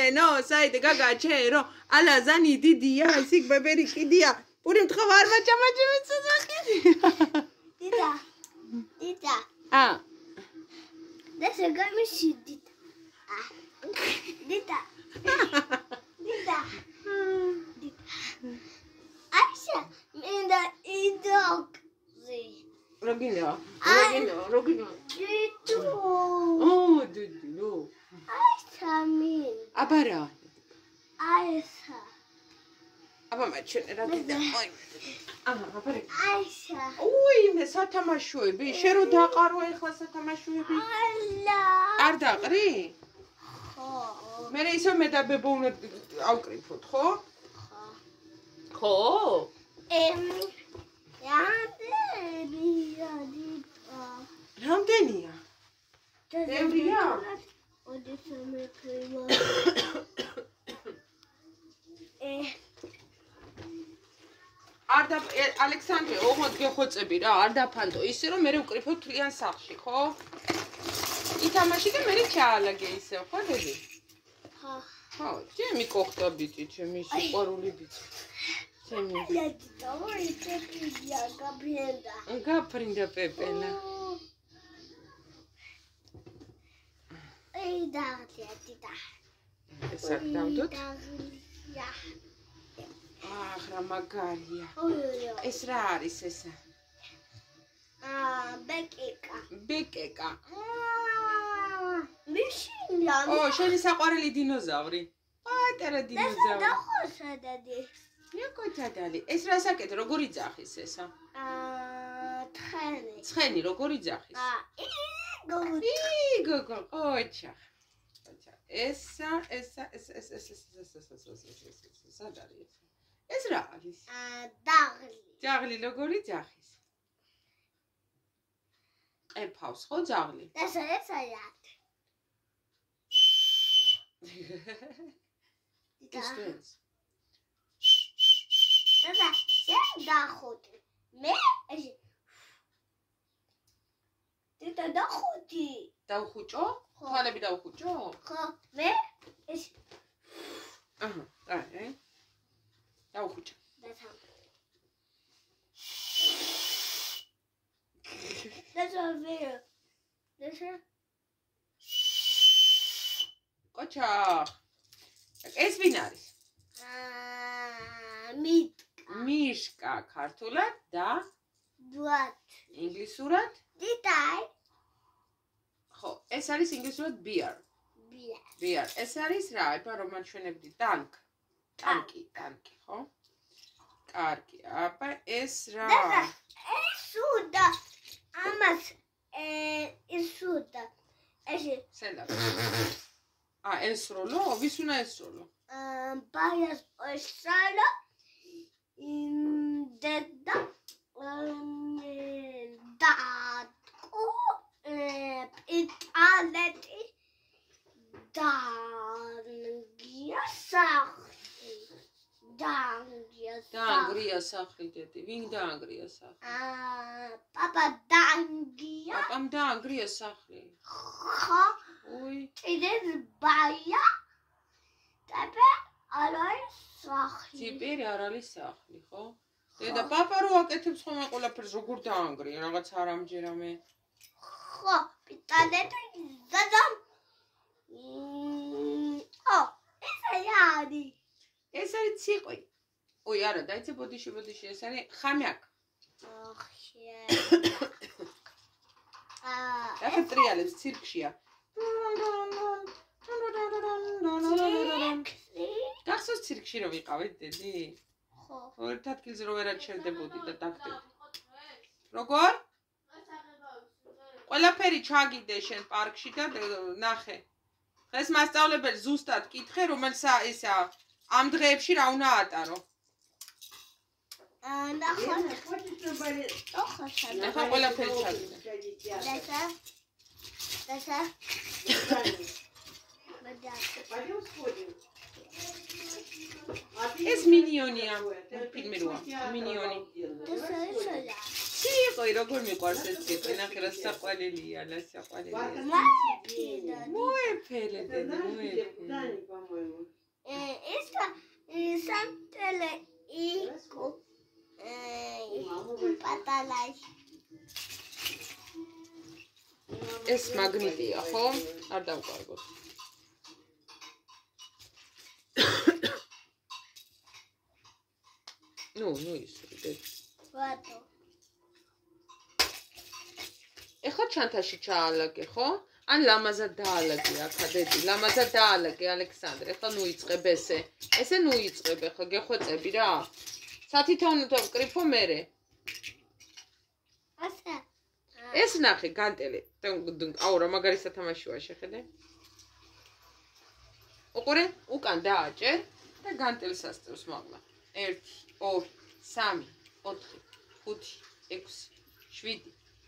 ცხენო საიდე გაგა ჩერო ალაზანი დიდია ისიქ ბებერი კიდია პური მთხოვ არ მაჭამაჭი მეცახი დიდა. დიდა. ა დასა გამიში დიდა. დიდა. დიდა. აიშა მინდა იდოკ. ზე. როგინო აი. როგინო როგინო დიდო. ო დიდო აიშა მინდა. აბარა აიშა. აბა მაჩენ რა დიდა აი აჰა აბარე აიშა. უი მე სათამაშოები შენ რო დაყარო ეხლა სათამაშოები ალა. არ დაყრი ხო. მე ისო მე და ბებო უნდა ავკრიფოთ ხო ხო. ხო ემ. იანდერია დიდა. რამდენია ბევრია? ოდი სამე ქილა. ე არ და ალექსანდრე ოღონდ გეხოცები რა არ დაფანტო ისე რომ მე ვკრიფო თლიან სახში ხო ითამაში და მე ჩაალაგე ისე ხო დედი ხა. ხო ჩემი კოხტა ბიჭი ჩემი სიყვარული ბიჭი ჩემი ლადი დავი ტეპია გაბიენდა. გაფრინდა პეპელა ეი დაღლია დიდა. ეს აქ დავდოთ დაღლია. აх რა მაგარია ეს რა არის ესა აა ბეკიკა. ბეკეკა მიშინდა. ო შენი საყვარელი დინოზავრი პატერა და დინოზავრი ხოსა დადი. მეკოთადალი ეს რა საკეთე როგორი ძახის ესა აა თხენი. ცხენი როგორი ძახის აა იგო. ი გოგო ოჩა ოჩა ესა ესა ეს ეს ეს ეს ეს ეს ეს ეს ეს ეს ეს სად არის ეს რა არის აა დაღლი. ძაღლი როგორი ძახის ყეფავს ხო ძაღლი და ესაა. ის დღეს და შენ დახოდი. მე ეს დედა დახოდი. დაუხუჭო ხო. თვალები დაუხუჭო? ხო, მე ეს აჰა აი დაუხუჭო დათან. და ზავიო. და კოჩა! ეს ვინ არის? აა მით მიშკა ქართულად და დუათ. ინგლისურად? დიტაი ხო ეს არის ინგლისურად beer. ბია. beer. ეს არის რა აბა რომ აჩვენებდი tank tanki tanki ხო? კარგი. აბა ეს რა? ეს უდა. ამას ე ეს უდა. ეს სენდა ა ეს როლო? ვის უნდა ეს როლო? აა ბაიას პოსალა იმ დედა და პიტალეტი დაანგია სახლი. დაანგია სახლი. დაანგრია სახლი დედი. ვინ დაანგრია სახლი? აა papa დაანგია. პაპამ დაანგრია სახლი. ხო. უი. წიდეს ბაია. ტეპე არ არის სახლი. ტიპერი არ არის სახლი, ხო? დედა papa რო აკეთებს ხოლმე ყველაფერს როგორ დაანგრია, რაღაც არამჯერამე. ხო პიტალეთი დადამ ო ეს არის ეს არის ციყვი ой არა დაიცე ბოდიში ბოდიში ეს არის ხამიაკ ახშე აა რა ტრიალებს ცირკშია. გახსოვს ცირკში რომ ვიყავით დედი ხო. ერთ ადგილზე რომ ვერად შევდებოდი და დაგდები როგორ ყველაფერი ჩაგიდე შენ პარკში და ნახე. დღეს მასწავლებელი ზუსტად კითხე, რომელსა ისა ამ დღეებში რა უნდა ატარო. სადა. ნახე ყველაფერი ჩაგიდე. დასა. დასა. ბადა. ეს მინიონია. ფილმი როა. მინიონი. დასა ისოლა. სიყვი, როგორ მიყვარს ეს სიყვი? ნახე რა საყვარელია, რა საყვარელია. მათი. მოეფერე დედა, მოეფერე. ე ეს სანტელე იკო. ე პატალაი. ეს მაგნიტია, ხო? არ დავკარგოთ. ნუ, ნუ ის დედა. ვატო. ეხლა ჩანთაში ჩაალაგე, ხო? ან ლამაზად დაალაგე აქა დედი, ლამაზად დაალაგე ალექსანდრე. ეხლა ნუ იწყებ ესე. ესე ნუ იწყებ ეხლა გეხვეწები რა. სათითაუნოთა ვკრიფო მერე. ასა. ეს ნახე განტელე. აუ რა მაგარი სათამაშოა შეხედე. უყურე, უკან დააჭერ და განტელს ასწევს მაგლა. 1 2 3 4 5 6 7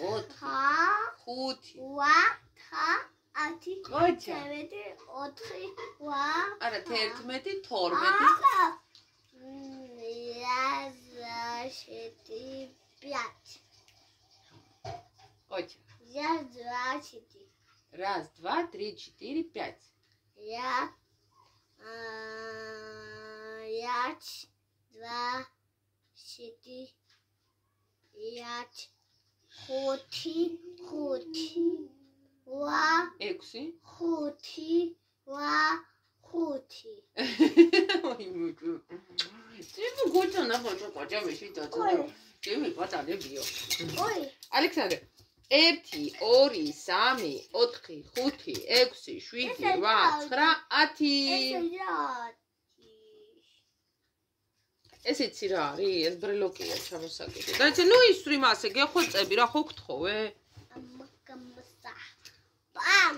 4 ხა, 5 რვა, თხა, ათი, ყოჩა. თემეტი, ოთხი, რვა. არა 11 12 ახლა. Я шети пять. ოჩა Я двадцать. Раз, два, три, четыре, пять. Я а, пять, два, четыре, пять, ხუთი ხუთი ვა 6 ხუთი ვა ხუთი. აი მოკო წინ გოჩანა ხოჭო ყაჭავეში დაძა ჩემი პატალებიო ოი ალექსანდრე 1 2 3 4 5 6 7 8 9 10 ეს იცი რა არის? ეს ბრელოკია ჩამოსაკიდე. და იცი, ნუ ისრი მასე გეხოცები რა ხო გთხოვე? ამგამსა. პამ